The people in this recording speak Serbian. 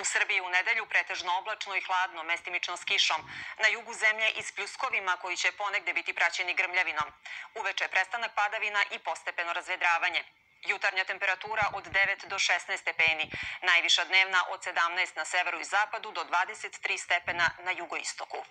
U Srbiji u nedelju pretežno oblačno i hladno, mestimično s kišom. Na jugu zemlje i s pljuskovima koji će ponegde biti praćeni grmljavinom. Uveče prestanak padavina i postepeno razvedravanje. Jutarnja temperatura od 9 do 16 stepeni, najviša dnevna od 17 na severu i zapadu do 23 stepena na jugoistoku.